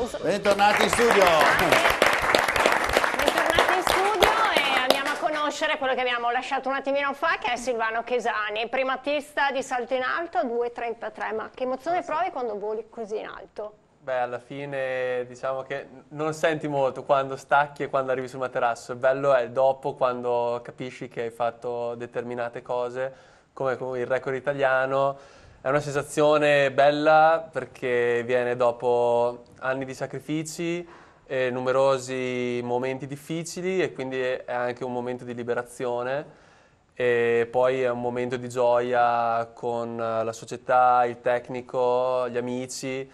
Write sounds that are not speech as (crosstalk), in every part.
applauso. Bentornati in studio. Bentornati in studio e andiamo a conoscere quello che abbiamo lasciato un attimino fa, che è Silvano Chesani, primatista di salto in alto, 2,33. Ma che emozione provi quando voli così in alto? Beh, alla fine diciamo che non senti molto quando stacchi e quando arrivi sul materasso. Il bello è il dopo, quando capisci che hai fatto determinate cose, come il record italiano. È una sensazione bella perché viene dopo anni di sacrifici e numerosi momenti difficili e quindi è anche un momento di liberazione. E poi è un momento di gioia con la società, il tecnico, gli amici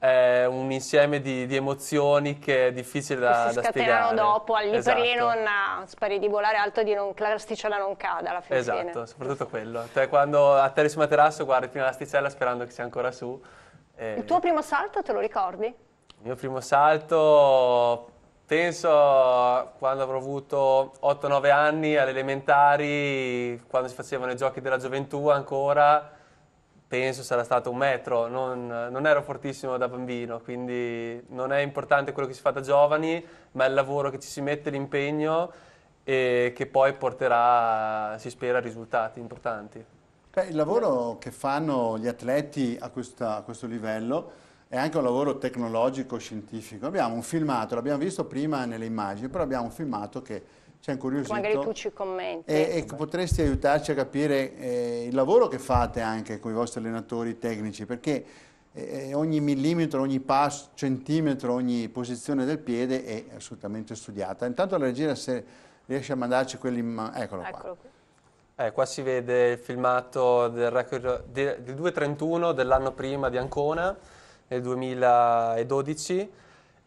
è un insieme di, di, emozioni che è difficile da, che si da scatenano spiegare. dopo, lì esatto. per lì non speri di volare alto, di non, che l'asticella non cada alla fine. Esatto, soprattutto quello. Cioè, quando atterri sul materasso guardi prima l'asticella sperando che sia ancora su. E... Il tuo primo salto te lo ricordi? Il mio primo salto, penso quando avrò avuto 8-9 anni alle elementari, quando si facevano i giochi della gioventù ancora, penso sarà stato un metro, non, non, ero fortissimo da bambino, quindi non è importante quello che si fa da giovani, ma è il lavoro che ci si mette, l'impegno e che poi porterà, si spera, risultati importanti. Beh, il lavoro che fanno gli atleti a, questa, a questo livello è anche un lavoro tecnologico, scientifico. Abbiamo un filmato, l'abbiamo visto prima nelle immagini, però abbiamo un filmato che ci ha incuriosito. Magari tu ci commenti. E, e potresti aiutarci a capire eh, il lavoro che fate anche con i vostri allenatori tecnici, perché eh, ogni millimetro, ogni passo, centimetro, ogni posizione del piede è assolutamente studiata. Intanto la regia se riesce a mandarci quelli... Eccolo, Eccolo qua. Eh, qua si vede il filmato del record del 2.31 dell'anno prima di Ancona, nel 2012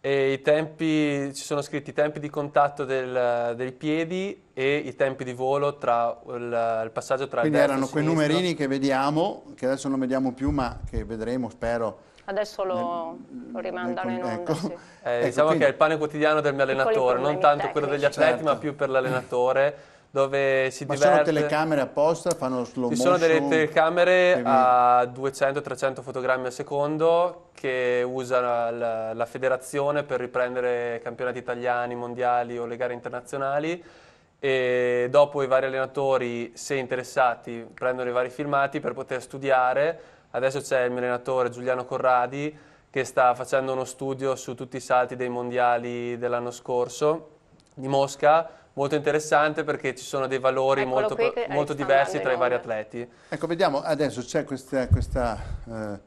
e i tempi, ci sono scritti i tempi di contatto del, dei piedi e i tempi di volo tra il, il passaggio tra Quindi il erano quei numerini che vediamo, che adesso non vediamo più, ma che vedremo, spero. Adesso lo, lo rimandano nel, in onda, ecco. sì. eh, ecco, diciamo quindi... che è il pane quotidiano del mio allenatore, non tanto quello degli atleti, certo. ma più per l'allenatore (laughs) dove si Ma diverte. sono telecamere apposta, fanno slow Ci motion? sono delle telecamere a 200-300 fotogrammi al secondo che usa la, la, federazione per riprendere campionati italiani, mondiali o le gare internazionali e dopo i vari allenatori, se interessati, prendono i vari filmati per poter studiare. Adesso c'è il mio allenatore Giuliano Corradi che sta facendo uno studio su tutti i salti dei mondiali dell'anno scorso di Mosca molto interessante perché ci sono dei valori Eccolo molto, molto diversi tra i vari atleti. Ecco, vediamo, adesso c'è questa, questa, eh,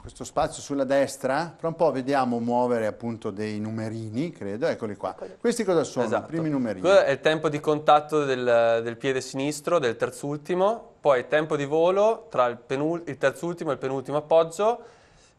questo spazio sulla destra, fra un po' vediamo muovere appunto dei numerini, credo, eccoli qua. Questi cosa sono? Esatto. I primi numerini. Questo è il tempo di contatto del, del, piede sinistro, del terzultimo, poi il tempo di volo tra il, il terzultimo e il penultimo appoggio,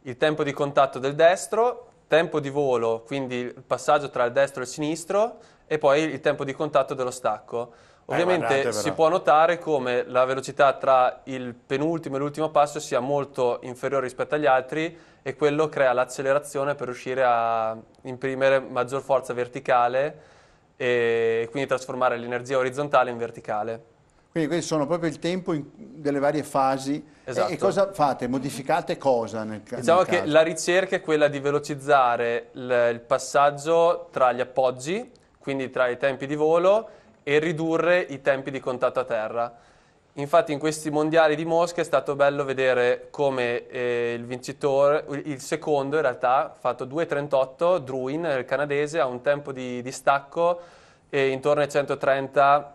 il tempo di contatto del destro, tempo di volo, quindi il passaggio tra il destro e il sinistro, e poi il tempo di contatto dello stacco. Eh, Ovviamente eh, si può notare come la velocità tra il penultimo e l'ultimo passo sia molto inferiore rispetto agli altri e quello crea l'accelerazione per riuscire a imprimere maggior forza verticale e quindi trasformare l'energia orizzontale in verticale. Quindi questi sono proprio il tempo delle varie fasi. Esatto. E, e, cosa fate? Modificate cosa nel, diciamo nel che la ricerca è quella di velocizzare il, il passaggio tra gli appoggi quindi tra i tempi di volo e ridurre i tempi di contatto a terra. Infatti in questi mondiali di Mosca è stato bello vedere come eh, il vincitore, il secondo in realtà, fatto 2.38, Druin, il canadese, ha un tempo di, di stacco eh, intorno ai 130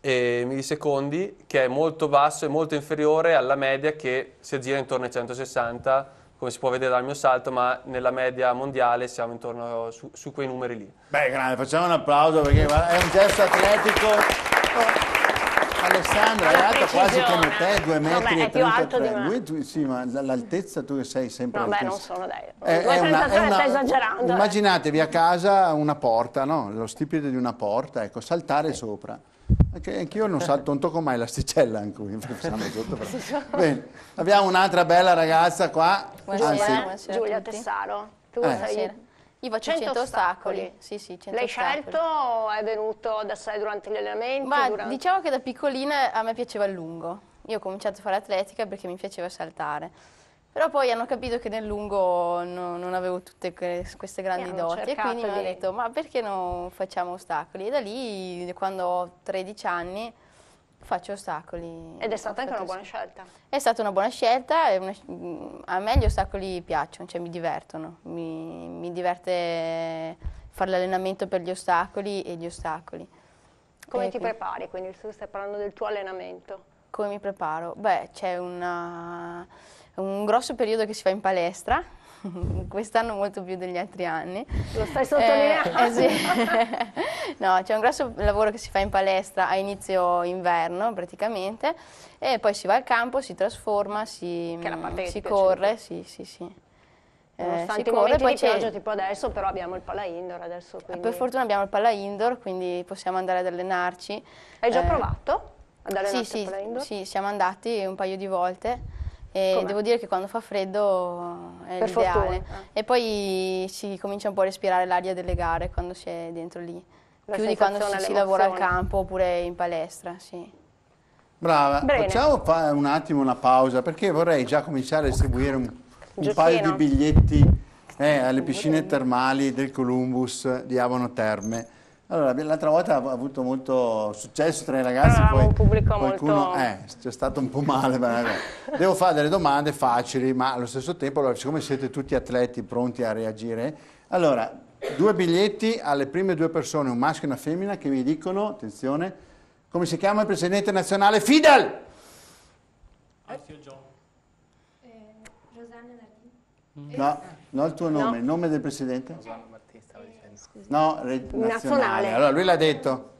eh, millisecondi, che è molto basso e molto inferiore alla media che si aggira intorno ai 160 come si può vedere dal mio salto, ma nella media mondiale siamo intorno su, su quei numeri lì. Beh, grande, facciamo un applauso perché è un gesto atletico. Oh, Alessandra è alta quasi come te, due metri no, e 33. Lui, tu, sì, ma l'altezza tu che sei sempre No, beh, non sono dai. È, è una, è una, esagerando. Immaginatevi a casa una porta, no? Lo stipite di una porta, ecco, saltare sopra. Anche, anch'io non salto, non tocco mai l'asticella in cui sotto. (laughs) Bene, abbiamo un'altra bella ragazza qua. Buonasera, Anzi, Giulia Tessaro. Tu eh. sei... Io faccio 100, 100 ostacoli. ostacoli. Sì, sì, 100 L'hai scelto o è venuto da sé durante gli allenamenti? Ma durante... diciamo che da piccolina a me piaceva il lungo. Io ho cominciato a fare atletica perché mi piaceva saltare. Però poi hanno capito che nel lungo no, non avevo tutte queste grandi doti e quindi di... mi hanno detto ma perché non facciamo ostacoli? E da lì, quando ho 13 anni, faccio ostacoli. Ed è stata anche una buona scelta. È stata una buona scelta, una, a me gli ostacoli piacciono, cioè mi divertono, mi, mi diverte fare l'allenamento per gli ostacoli e gli ostacoli. Come e ti quindi... prepari? Quindi tu stai parlando del tuo allenamento. Come mi preparo? Beh, c'è un grosso periodo che si fa in palestra, (laughs) quest'anno molto più degli altri anni. Lo stai sottolineando? Eh, eh sì. (laughs) no, c'è un grosso lavoro che si fa in palestra a inizio inverno praticamente e poi si va al campo, si trasforma, si, si corre, sì, sì, sì. Eh, si corre, poi c'è pioggia tipo adesso, però abbiamo il palla indoor adesso. Quindi... Per fortuna abbiamo il palla indoor, quindi possiamo andare ad allenarci. Hai già eh, provato ad allenarti sì, sì, indoor? Sì, siamo andati un paio di volte. E Com'è? devo dire che quando fa freddo è per l'ideale. Eh. E poi si comincia un po' a respirare l'aria delle gare quando si è dentro lì. La Più di quando si, si, lavora al campo oppure in palestra, sì. Brava, Bene. facciamo un attimo una pausa perché vorrei già cominciare a distribuire un, un paio di biglietti eh, alle piscine termali del Columbus di Avono Terme. Allora, l'altra volta ha avuto molto successo tra i ragazzi, ah, poi un pubblico qualcuno molto... eh, c'è stato un po' male. Devo fare delle domande facili, ma allo stesso tempo, allora, siccome siete tutti atleti pronti a reagire, allora, due biglietti alle prime due persone, un maschio e una femmina, che mi dicono, attenzione, come si chiama il presidente nazionale Fidel? Alfio John. Eh, Rosanna Nardini. No, non il tuo nome, no. il nome del presidente? Rosanna No, nazionale. nazionale. Allora lui l'ha detto.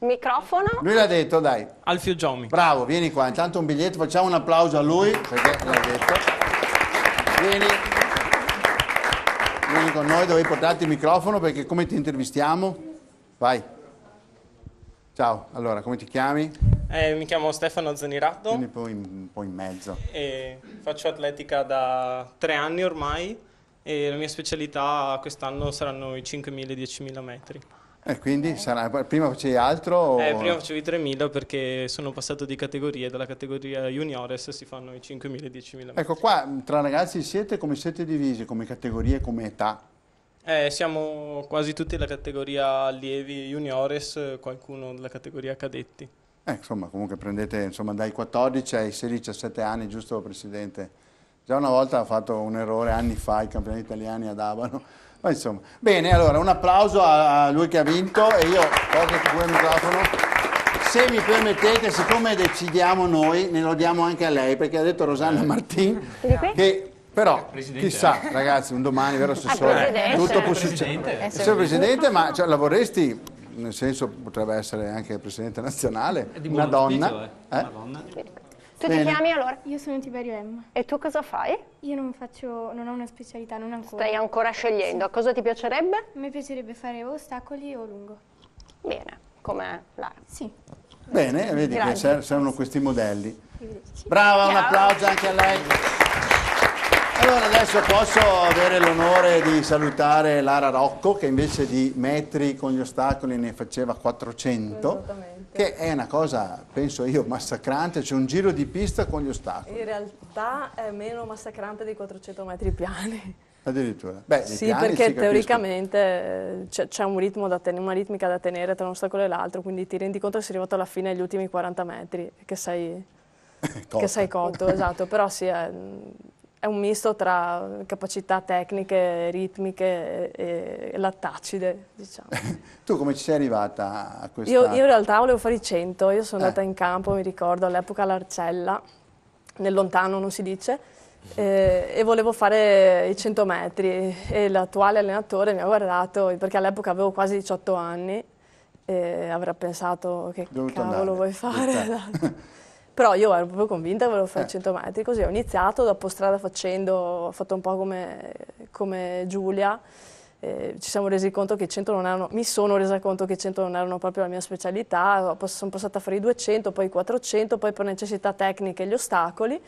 Microfono. Lui l'ha detto, dai. Alfio Giomi. Bravo, vieni qua. Intanto un biglietto, facciamo un applauso a lui perché l'ha detto. Vieni. Vieni con noi, dovevi portarti il microfono perché come ti intervistiamo? Vai. Ciao, allora, come ti chiami? Eh, mi chiamo Stefano Zanirato. Vieni poi un po' in mezzo. E faccio atletica da tre anni ormai e la mia specialità quest'anno saranno i 5.000 e 10.000 metri. E quindi sarà, prima facevi altro? Eh, prima facevo i 3.000 perché sono passato di categorie, dalla categoria juniores si fanno i 5.000 e 10.000 metri. Ecco qua, tra ragazzi siete come siete divisi, come categorie, come età? Eh, siamo quasi tutti la categoria allievi juniores, qualcuno della categoria cadetti. Eh, insomma, comunque prendete insomma, dai 14 ai 16-17 anni, giusto Presidente? Già una volta ha fatto un errore anni fa i campioni italiani ad Abano. Ma insomma, bene, allora un applauso a lui che ha vinto e io porto pure il microfono. Se mi permettete, siccome decidiamo noi, ne lo diamo anche a lei, perché ha detto Rosanna Martin che però chissà ragazzi, un domani, vero Assessore, tutto può succedere. Signor Presidente, ma cioè, la vorresti nel senso potrebbe essere anche Presidente nazionale, una donna. Eh? Una donna. Tu Bene. ti chiami allora? Io sono Tiberio Emma. E tu cosa fai? Io non faccio, non ho una specialità, non ancora. Stai ancora scegliendo. Sì. Cosa ti piacerebbe? A me piacerebbe fare ostacoli o lungo. Bene, come Lara. Sì. Bene, vedi Grazie. che servono questi modelli. Brava, un applauso anche a lei. Allora adesso posso avere l'onore di salutare Lara Rocco che invece di metri con gli ostacoli ne faceva 400, che è una cosa, penso io, massacrante, c'è un giro di pista con gli ostacoli. In realtà è meno massacrante dei 400 metri piani. Addirittura? Beh, sì, perché teoricamente eh, c'è un ritmo da tenere, una ritmica da tenere tra un ostacolo e l'altro, quindi ti rendi conto che sei arrivato alla fine agli ultimi 40 metri, che sei, (laughs) che sei cotto, esatto, però sì, è, è un misto tra capacità tecniche, ritmiche e, e lattacide, diciamo. (laughs) tu come ci sei arrivata a questa... Io, io, in realtà volevo fare i 100, io sono eh. andata in campo, mi ricordo, all'epoca all'Arcella, nel lontano non si dice, eh, e volevo fare i 100 metri e l'attuale allenatore mi ha guardato, perché all'epoca avevo quasi 18 anni, e avrà pensato che Dovuto cavolo andare. vuoi fare? (laughs) (laughs) Però io ero proprio convinta che volevo fare eh. 100 metri, così ho iniziato, dopo strada facendo, ho fatto un po' come, come Giulia, eh, ci siamo resi conto che 100 non erano, mi sono resa conto che 100 non erano proprio la mia specialità, sono passata a fare i 200, poi i 400, poi per necessità tecniche gli ostacoli,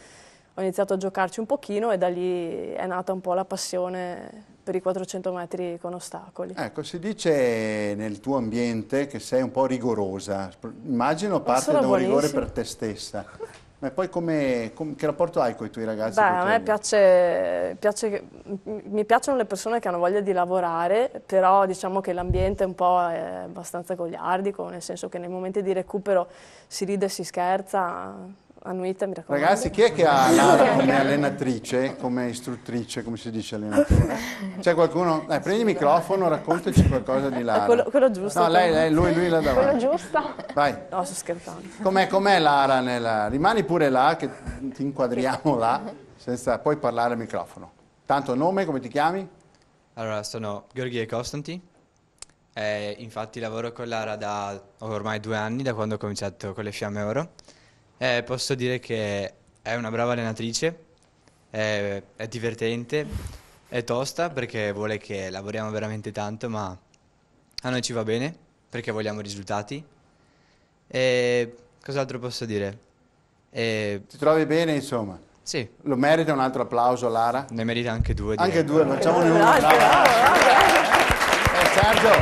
ho iniziato a giocarci un pochino e da lì è nata un po' la passione per i 400 metri con ostacoli. Ecco, si dice nel tuo ambiente che sei un po' rigorosa, immagino parte da un rigore per te stessa. Ma poi come, com, che rapporto hai con i tuoi ragazzi? Beh, a me piace, piace, mi piacciono le persone che hanno voglia di lavorare, però diciamo che l'ambiente un po' è abbastanza gogliardico, nel senso che nei momenti di recupero si ride e si scherza, annuita mi raccomando. Ragazzi, chi è che ha Lara (laughs) come allenatrice, come istruttrice, come si dice allenatore? C'è qualcuno? Dai, prendi il microfono, raccontaci qualcosa di Lara. Quello, quello giusto. No, lei, lei, lui, lui là davanti. Quello giusto. Vai. No, sto scherzando. Com'è, com'è Lara? Nella... Rimani pure là, che ti inquadriamo là, senza poi parlare al microfono. Tanto nome, come ti chiami? Allora, sono Gheorghe Costanti. Eh, infatti lavoro con Lara da ormai due anni, da quando ho cominciato con le Fiamme Oro. Eh, posso dire che è una brava allenatrice, è, è, divertente, è tosta perché vuole che lavoriamo veramente tanto, ma a noi ci va bene perché vogliamo risultati. E cos'altro posso dire? E... Ti trovi bene, insomma? Sì. Lo merita un altro applauso, Lara? Ne merita anche due. Direi. Anche due, facciamone uno. Bravo, eh, Sergio,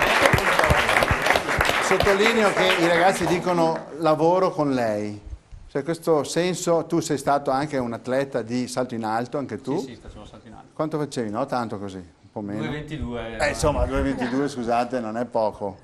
sottolineo che i ragazzi dicono lavoro con lei. Cioè questo senso, tu sei stato anche un atleta di salto in alto, anche tu? Sì, sì, facevo salto in alto. Quanto facevi? No, tanto così, un po' meno. 2,22. Eh, insomma, 2,22 scusate, non è poco.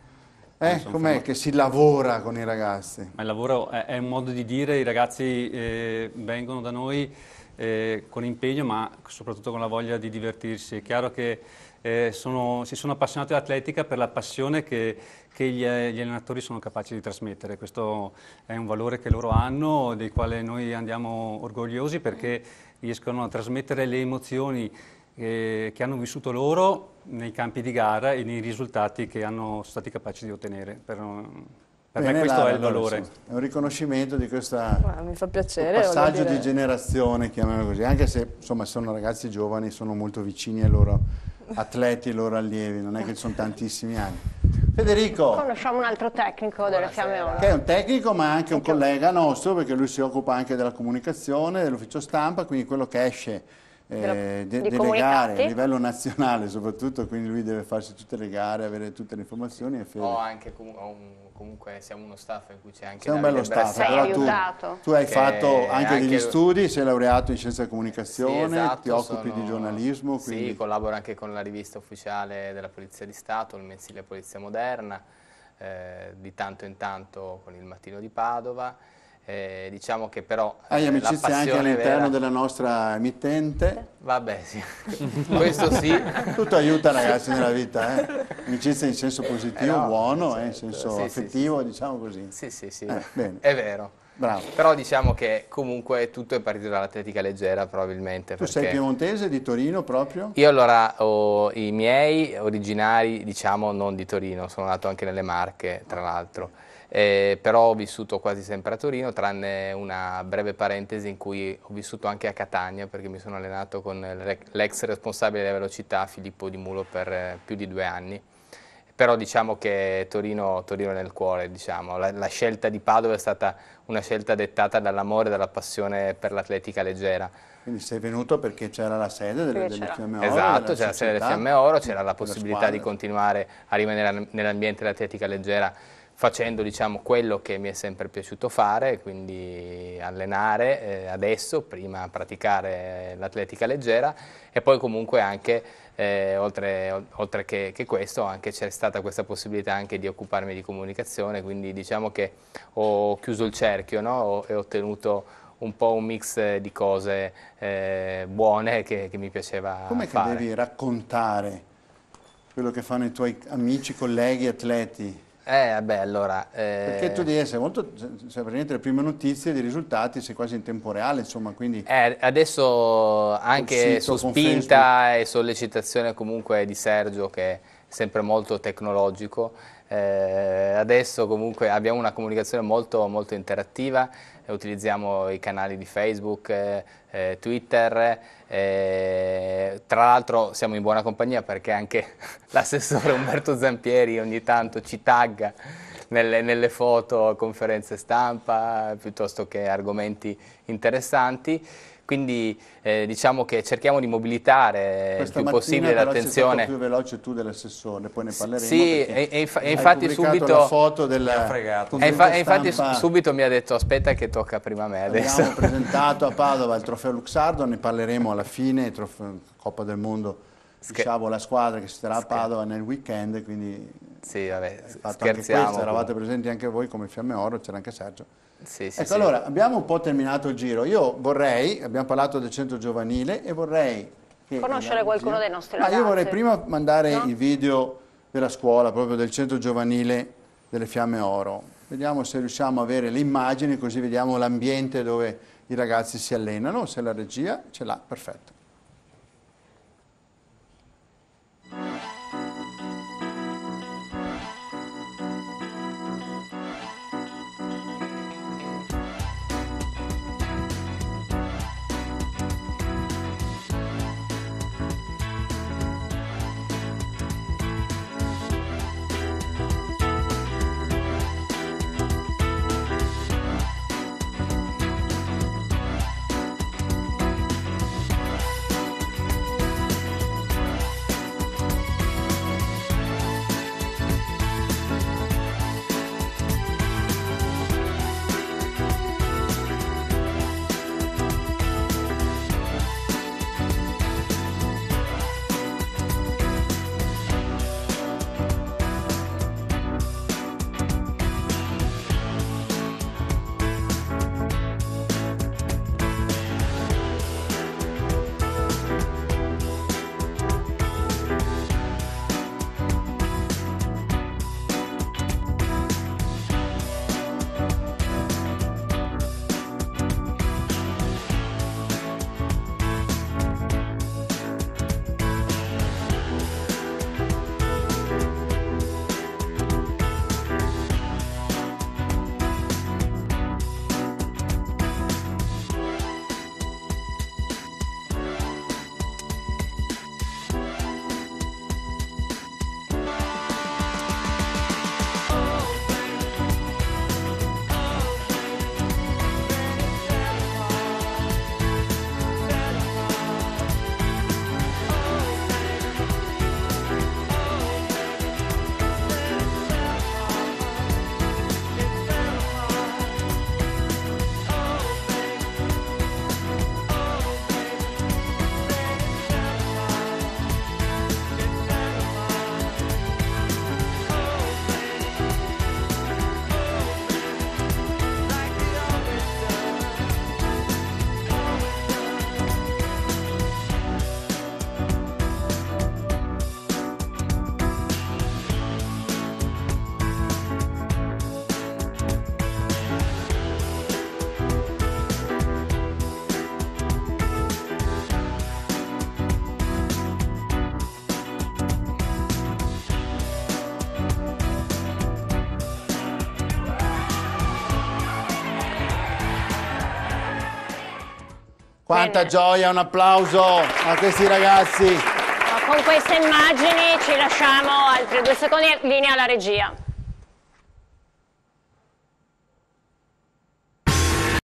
Eh, com'è che si lavora con i ragazzi? Ma il lavoro è, è un modo di dire, i ragazzi eh, vengono da noi eh, con impegno ma soprattutto con la voglia di divertirsi. È chiaro che eh, sono, si sono appassionati all'atletica per la passione che, che gli, gli, allenatori sono capaci di trasmettere. Questo è un valore che loro hanno, dei quali noi andiamo orgogliosi perché riescono a trasmettere le emozioni eh, che hanno vissuto loro nei campi di gara e nei risultati che hanno stati capaci di ottenere. Per, per Bene, me questo Lara, è il valore. È un riconoscimento di questo piacere, passaggio di generazione, chiamiamolo così, anche se insomma, sono ragazzi giovani, sono molto vicini ai loro atleti, ai loro allievi, non è che sono tantissimi anni. Federico. Conosciamo un altro tecnico delle Fiamme Oro. Che è un tecnico ma anche un collega nostro perché lui si occupa anche della comunicazione, dell'ufficio stampa, quindi quello che esce eh, de delle gare a livello nazionale soprattutto, quindi lui deve farsi tutte le gare, avere tutte le informazioni. E o anche com un, comunque siamo uno staff in cui c'è anche Sei un bello staff, però tu, tu, hai fatto anche, anche, degli studi, sei laureato in scienza e comunicazione, sì, esatto, ti occupi sono, di giornalismo. Quindi... Sì, collaboro anche con la rivista ufficiale della Polizia di Stato, il mensile Polizia Moderna, eh, di tanto in tanto con il Mattino di Padova eh, diciamo che però Hai amicizie anche all'interno della nostra emittente? Vabbè, sì. (laughs) questo sì. Tutto aiuta ragazzi nella vita, eh? Amicizia in senso positivo, eh no, certo. eh, in senso sì, affettivo, sì, diciamo così. Sì, sì, sì, eh, è vero. Bravo. Però diciamo che comunque tutto è partito dall'atletica leggera probabilmente. Tu sei piemontese di Torino proprio? Io allora ho i miei originari, diciamo, non di Torino, sono nato anche nelle Marche, tra l'altro eh, però ho vissuto quasi sempre a Torino, tranne una breve parentesi in cui ho vissuto anche a Catania perché mi sono allenato con l'ex responsabile della velocità Filippo Di Mulo per eh, più di due anni. Però diciamo che Torino, Torino è nel cuore, diciamo. la, la scelta di Padova è stata una scelta dettata dall'amore e dalla passione per l'atletica leggera. Quindi sei venuto perché c'era la sede delle, delle Fiamme Oro? Esatto, c'era la sede delle Fiamme Oro, c'era la possibilità di continuare a rimanere nell'ambiente dell'atletica leggera facendo diciamo, quello che mi è sempre piaciuto fare, quindi allenare eh, adesso, prima praticare l'atletica leggera e poi comunque anche, eh, oltre, oltre che, che, questo, c'è stata questa possibilità anche di occuparmi di comunicazione, quindi diciamo che ho chiuso il cerchio no? e ho ottenuto un po' un mix di cose eh, buone che, che, mi piaceva Come fare. Come che devi raccontare quello che fanno i tuoi amici, colleghi, atleti? Eh, vabbè, allora... Eh... Perché tu devi essere molto... Cioè, praticamente le prime notizie di risultati sei quasi in tempo reale, insomma, quindi... Eh, adesso anche sito, su spinta e sollecitazione comunque di Sergio, che è sempre molto tecnologico, eh, adesso comunque abbiamo una comunicazione molto, molto interattiva, utilizziamo i canali di Facebook, eh, eh Twitter, eh, tra l'altro siamo in buona compagnia perché anche (laughs) l'assessore Umberto Zampieri ogni tanto ci tagga nelle, nelle foto, conferenze stampa, piuttosto che argomenti interessanti. Quindi eh, diciamo che cerchiamo di mobilitare Questa il più possibile l'attenzione. Sei più veloce tu dell'assessore, poi ne parleremo. Sì, e, e, e infatti subito la foto del e, infa, e infatti subito mi ha detto aspetta che tocca prima a me adesso. Abbiamo presentato a Padova il trofeo Luxardo, ne parleremo alla fine, trofeo, Coppa del Mondo, diciamo la squadra che si starà a Padova nel weekend, quindi sì, vabbè, scherziamo. Questo, eravate presenti anche voi come Fiamme Oro, c'era anche Sergio. Sì, sì, ecco, sì. allora, abbiamo un po' terminato il giro. Io vorrei, abbiamo parlato del centro giovanile e vorrei... Conoscere qualcuno dei nostri ragazzi. Ma io vorrei prima mandare no? il video della scuola, proprio del centro giovanile delle Fiamme Oro. Vediamo se riusciamo a avere le immagini, così vediamo l'ambiente dove i ragazzi si allenano. Se la regia ce l'ha, perfetto. Bene. gioia, un applauso a questi ragazzi. Con queste immagini ci lasciamo altri due secondi, linea alla regia.